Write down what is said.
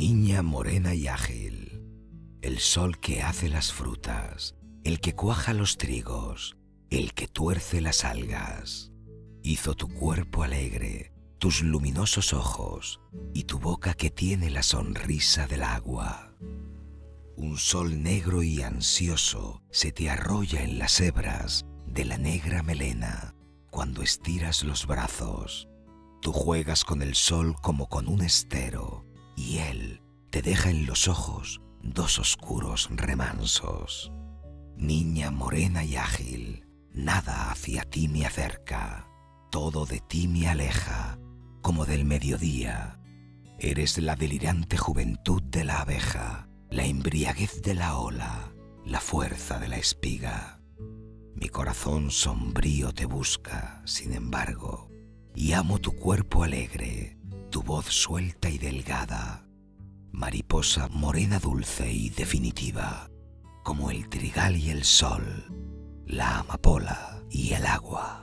Niña morena y ágil, el sol que hace las frutas, el que cuaja los trigos, el que tuerce las algas, hizo tu cuerpo alegre, tus luminosos ojos y tu boca que tiene la sonrisa del agua. Un sol negro y ansioso se te arrolla en las hebras de la negra melena cuando estiras los brazos. Tú juegas con el sol como con un estero y él te deja en los ojos dos oscuros remansos. Niña morena y ágil, nada hacia ti me acerca, todo de ti me aleja, como del mediodía. Eres la delirante juventud de la abeja, la embriaguez de la ola, la fuerza de la espiga. Mi corazón sombrío te busca, sin embargo, y amo tu cuerpo alegre, voz suelta y delgada, mariposa morena dulce y definitiva, como el trigal y el sol, la amapola y el agua.